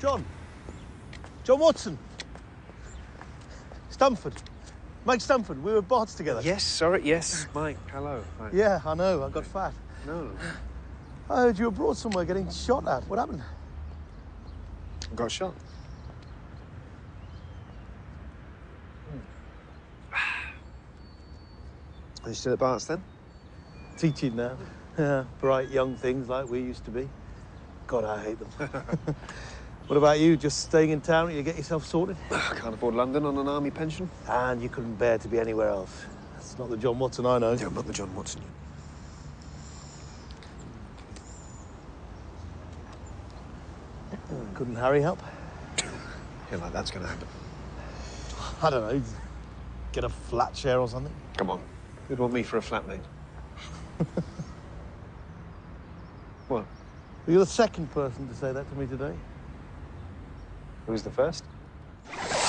John. John Watson. Stamford. Mike Stamford. We were Bart's together. Yes, sorry, yes, Mike. Hello. Hi. Yeah, I know. I got fat. No, I heard you were abroad somewhere getting shot at. What happened? I got shot. Hmm. Are you still at Bart's then? Teaching now. Yeah, bright young things like we used to be. God, I hate them. what about you? Just staying in town you get yourself sorted? I can't afford London on an army pension. And you couldn't bear to be anywhere else. That's not the John Watson I know. Yeah, I'm not the John Watson. You. Couldn't Harry help? Yeah, like that's gonna happen. I don't know. Get a flat share or something? Come on. Who'd want me for a flatmate? what? You're the second person to say that to me today. Who's the first?